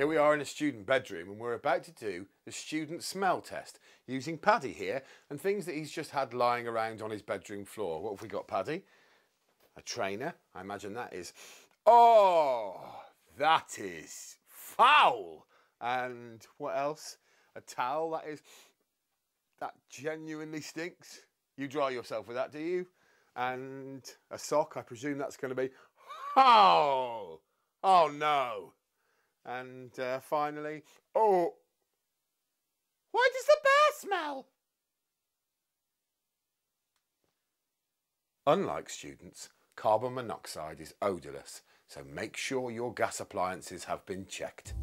Here we are in a student bedroom and we're about to do the student smell test using Paddy here and things that he's just had lying around on his bedroom floor. What have we got, Paddy? A trainer. I imagine that is. Oh, that is foul. And what else? A towel. That is. That genuinely stinks. You dry yourself with that, do you? And a sock. I presume that's going to be. Oh, oh no. And uh, finally, oh, why does the bear smell? Unlike students, carbon monoxide is odourless, so make sure your gas appliances have been checked.